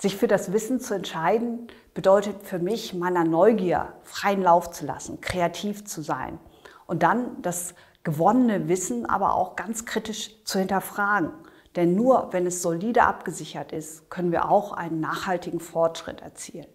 Sich für das Wissen zu entscheiden, bedeutet für mich, meiner Neugier freien Lauf zu lassen, kreativ zu sein und dann das gewonnene Wissen aber auch ganz kritisch zu hinterfragen. Denn nur wenn es solide abgesichert ist, können wir auch einen nachhaltigen Fortschritt erzielen.